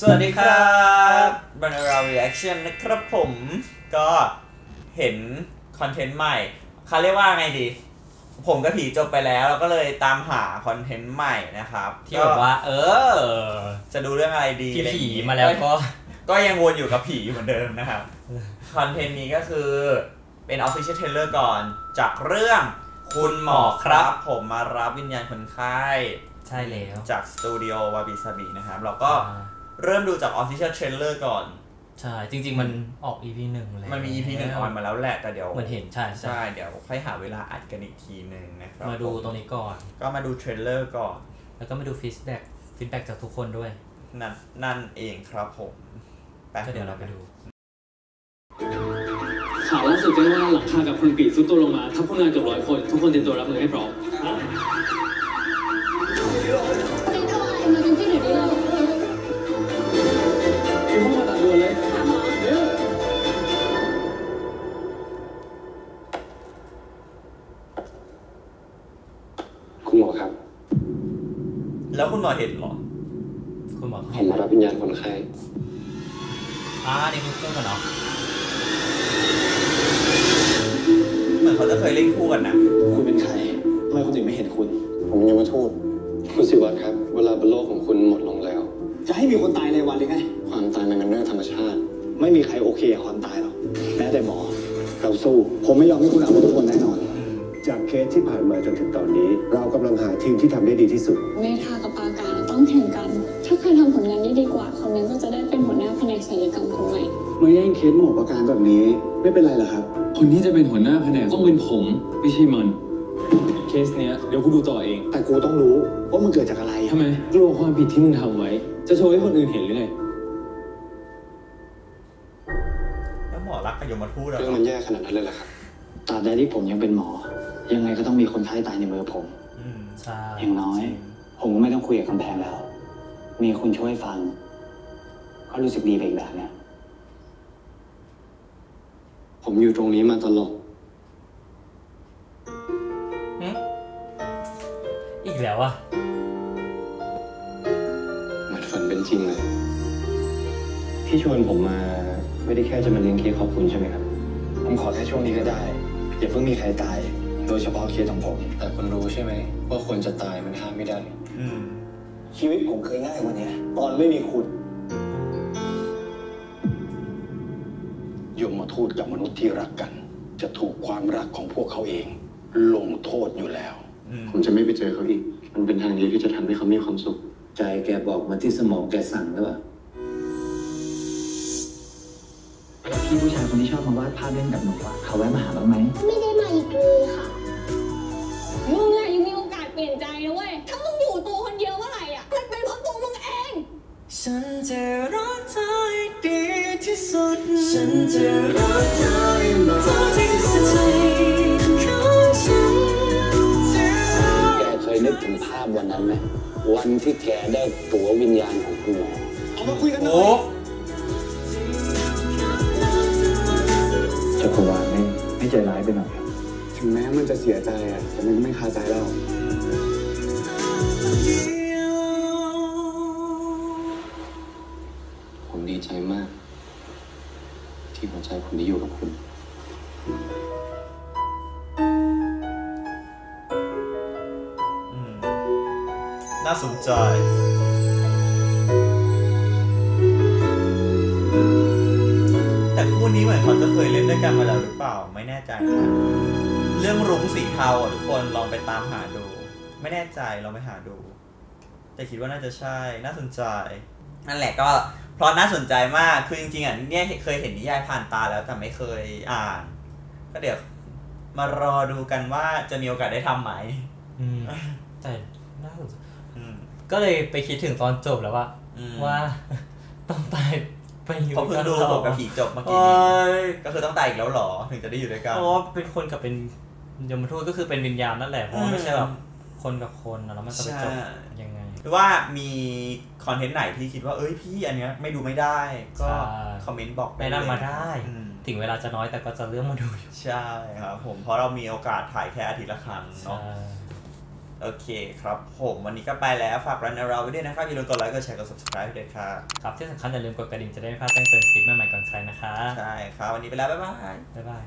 สวัสดีครับบันดา reaction นะครับผมก็เห็นคอนเทนต์ใหม่เขาเรียกว่าไงดี ผมกับผีจบไปแล้วเราก็เลยตามหาคอนเทนต์ใหม่นะครับที่แบบว่า เออ จะดูเรื่องอะไรดีที่อะไรอย่ผีงงี้มาแล้วก็ ก็ยังวนอยู่กับผีเหมือนเดิมนะครับคอนเทนต์นี้ก็คือเป็น official trailer ก่อน จากเรื่องคุณหมอครับ ผมมารับวิญญาณคนไข้ ใช่แล้ว จากสตูดิโอวาบิซาบินะครับเราก็อ่า เริ่มดูจาก official trailer ก่อน ใช่ จริง ๆ มันออก EP หนึ่งแล้วมันมี EP หนึ่งออนมาแล้วแหละแต่เดี๋ยวเหมือนเห็นใช่ใช่ใช่เดี๋ยวค่อยหาเวลาอัดกันอีกทีหนึ่งนะครับมาดูตรงนี้ก่อน ก็มาดู trailer ก่อน แล้วก็มาดู feedback feedback จากทุกคนด้วย นั่นนั่นเองครับผมไปก็เดี๋ยวเราไปดูข่าวล่าสุดแจ้งว่าหลังคากับคอนกรีตทรุดตัวลงมาทับคนงานเกือบร้อยคน ทุกคนเตรียมตัวรับมือให้พร้อม คุณหมอครับ แล้วคุณหมอเห็นเหรอ คุณหมอผมมารับวิญญาณคนไข้อ่านี่คือคู่กันเนาะเหมือนเขาจะเคยเล่นคู่กันนะคุณเป็นใครทำไมคนอื่นไม่เห็นคุณ ผมยมทูตคุณสิวัตรครับ เวลาบนโลกของคุณหมดลงแล้ว จะให้มีคนตายในวันหรือไง ความตายมันเป็นเรื่องธรรมชาติ ไม่มีใครโอเคกับความตายหรอกแม้แต่หมอ เราสู้ ผมไม่ยอมให้คุณเอาไปทุกคนแน่นอน จากเคสที่ผ่านมาจนถึงตอนนี้ เรากำลังหาทีมที่ทำได้ดีที่สุด เมทากับปาการต้องแข่งกัน ถ้าใครทำผลงานได้ดีกว่าคนนั้นก็จะได้เป็นหัวหน้าแผนกศัลยกรรมคนใหม่ มาแย่งเคสหมอประการแบบนี้ ไม่เป็นไรหรอครับ คนที่จะเป็นหัวหน้าแผนกต้องเป็นผมไม่ใช่มัน เคสเนี้ยเดี๋ยวกูดูต่อเองแต่กูต้องรู้ว่ามันเกิดจากอะไรทำไมกลัวความผิดที่มึงทำไว้ จะโชว์ให้คนอื่นเห็นหรือไงแล้วหมอรักกับยมทูตเหรเรื่องอมันแย่ขนาดนั้นเลยเหรอครับตราบใดที่ผมยังเป็นหมอ ยังไงก็ต้องมีคนไข้ตายในมือผม อืมใช่อย่างน้อยผมก็ไม่ต้องคุยกับกำแพงแล้ว มีคุณช่วยฟัง ก็รู้สึกดีไปอีกแบบเนี้ยผมอยู่ตรงนี้มาตลอด หึอีกแล้วอะเหมือนฝันเป็นจริงเลย ที่ชวนผมมาไม่ได้แค่จะมาเลี้ยงเค้กขอบคุณใช่ไหมครับ ผมขอแค่ช่วงนี้ก็ได้ อย่าเพิ่งมีใครตาย โดยเฉพาะเคสของผม แต่คุณรู้ใช่ไหมว่าคนจะตายมันห้ามไม่ได้อืมชีวิตผมเคยง่ายกว่านี้ตอนไม่มีคุณยมทูตกับมนุษย์ที่รักกัน จะถูกความรักของพวกเขาเอง ลงโทษอยู่แล้วอืมผมจะไม่ไปเจอเขาอีก มันเป็นทางเดียวที่จะทำให้เขามีความสุข ใจแกบอกมาที่สมองแกสั่งหรือเปล่าพี่ผู้ชายคนที่ชอบมาวาดภาพเล่นกับหนูอะเขาแวะมาหาบ้างไหม ไม่ได้มาอีกเลยค่ะ มึงอะยังมีโอกาสเปลี่ยนใจนะเว้ย ถ้ามึงอยู่ตัวคนเดียวเมื่อไหร่อะมันเป็นเพราะตัวมึงเอง ฉันจะรักเธอให้ดีที่สุด ฉันจะรักเธอให้มากที่สุดใจของฉันจะแกเคยนึกถึงภาพวันนั้นไหม วันที่แกได้ตั๋ววิญญาณของคุณหมอเอามาคุยกันหน่โอ้อยจักรวาลไม่ไม่ใจร้ายไปหน่อยครับ ถึงแม้มันจะเสียใจอะแต่มันก็ไม่คาใจเราผมดีใจมาก ที่หัวใจผมได้อยู่กับคุณอืมน่าสนใจแต่คู่นี้เหมือนเขาจะเคยเล่นด้วยกันมาแล้วหรือเปล่าไม่แน่ใจนะ เรื่องรุ้งสีเทาอะทุกคนลองไปตามหาดู ไม่แน่ใจลองไปหาดู แต่คิดว่าน่าจะใช่น่าสนใจ นั่นแหละก็เพราะน่าสนใจมากคือจริงๆอะเนี่ยเคยเห็นนิยายผ่านตาแล้วแต่ไม่เคยอ่าน ก็เดี๋ยวมารอดูกันว่าจะมีโอกาสได้ทำไหมอืมแต่น่าสนใจอืม ก็เลยไปคิดถึงตอนจบแล้วว่า อืม ว่า ต้องตายไปอยู่เขาเพิ่งดูหรอผมกับผีจบเมื่อกี้โอ้นี้ยก็คือต้องตายอีกแล้วเหรอ ถึงจะได้อยู่ด้วยกัน เพราะว่าเป็นคนกับเป็น ยมทูตก็คือเป็นวิญญาณนั่นแหละเพราะว่าไม่ใช่แบบคนกับคนนะแล้วมันจะไปจบใช่ยังไงหรือว่ามี content ไหนที่คิดว่าเอ้ยพี่อันเนี้ยไม่ดูไม่ได้ ก็ใช่ comment บอกแนะนำมาได้อืมถึงเวลาจะน้อยแต่ก็จะเลือกมาดูอยู่ใช่ครับผมเพราะเรามีโอกาสถ่ายแค่อาทิตย์ละครั้งใช่เนาะโอเคครับผมวันนี้ก็ไปแล้วฝากรันเราไว้ด้วยนะครับอย่าลืมกดไลค์กดแชร์กด subscribe ด้วยครับครับที่สำคัญอย่าลืมกดกระดิ่งจะได้ไม่พลาดแจ้งเตือนคลิปใหม่ๆก่อนใครนะคะใช่ครับวันนี้ไปแล้วบ๊ายบายบ๊ายบาย